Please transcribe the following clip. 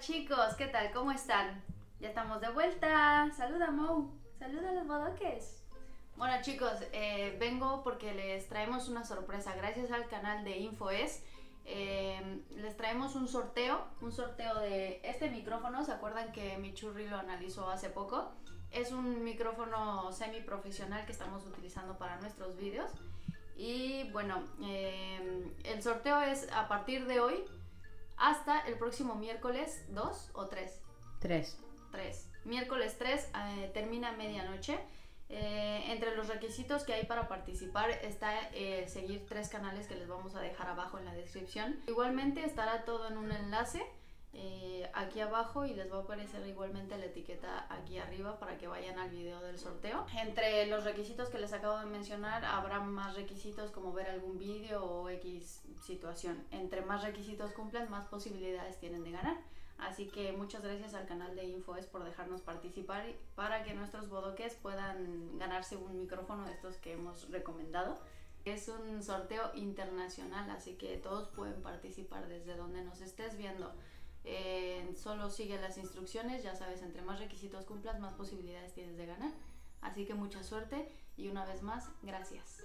Chicos, ¿qué tal? ¿Cómo están? Ya estamos de vuelta. Saluda Mo. Saluda a los bodoques. Bueno chicos, eh, vengo porque les traemos una sorpresa. Gracias al canal de InfoES. Eh, les traemos un sorteo, un sorteo de este micrófono. ¿Se acuerdan que mi churri lo analizó hace poco? Es un micrófono semi profesional que estamos utilizando para nuestros vídeos. Y bueno, eh, el sorteo es a partir de hoy hasta el próximo miércoles 2 o 3. 3. 3. Miércoles 3 eh, termina medianoche. Eh, entre los requisitos que hay para participar está eh, seguir tres canales que les vamos a dejar abajo en la descripción. Igualmente estará todo en un enlace eh, aquí abajo y les va a aparecer igualmente la etiqueta aquí arriba para que vayan al video del sorteo. Entre los requisitos que les acabo de mencionar habrá más requisitos como ver algún vídeo o X situación. Entre más requisitos cumplan, más posibilidades tienen de ganar. Así que muchas gracias al canal de InfoES por dejarnos participar para que nuestros bodoques puedan ganarse un micrófono de estos que hemos recomendado. Es un sorteo internacional, así que todos pueden participar desde donde nos estés viendo. Eh, solo sigue las instrucciones, ya sabes, entre más requisitos cumplas, más posibilidades tienes de ganar. Así que mucha suerte y una vez más, gracias.